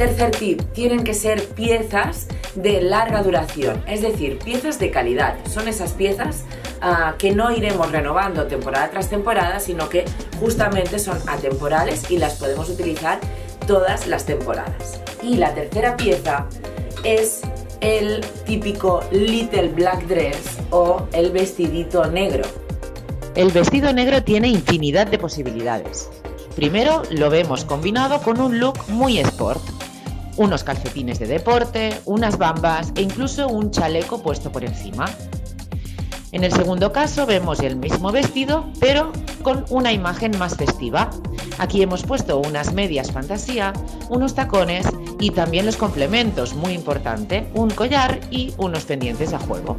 tercer tip, tienen que ser piezas de larga duración, es decir, piezas de calidad. Son esas piezas uh, que no iremos renovando temporada tras temporada, sino que justamente son atemporales y las podemos utilizar todas las temporadas. Y la tercera pieza es el típico little black dress o el vestidito negro. El vestido negro tiene infinidad de posibilidades. Primero lo vemos combinado con un look muy sport. Unos calcetines de deporte, unas bambas e incluso un chaleco puesto por encima. En el segundo caso vemos el mismo vestido, pero con una imagen más festiva. Aquí hemos puesto unas medias fantasía, unos tacones y también los complementos, muy importante, un collar y unos pendientes a juego.